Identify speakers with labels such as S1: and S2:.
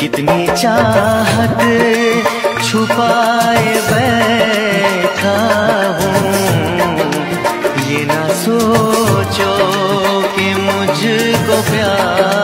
S1: कितनी चाहत छुपाए बैठा हूँ। ये ना सोचो कि मुझको प्यार